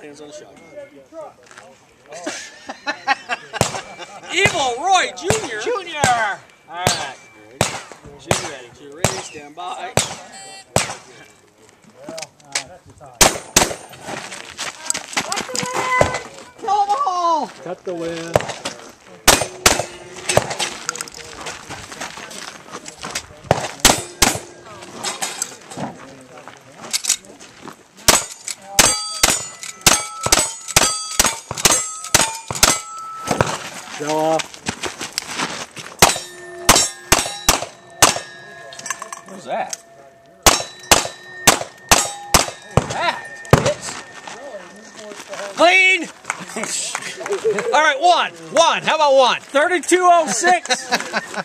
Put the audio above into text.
hands on the shotgun. Evil Roy Jr. Junior! Alright. She's ready. She's ready. Stand by. Kill them all! Cut the wind. Show off. What was that? That? Clean! All right, one. One. How about one? 3206.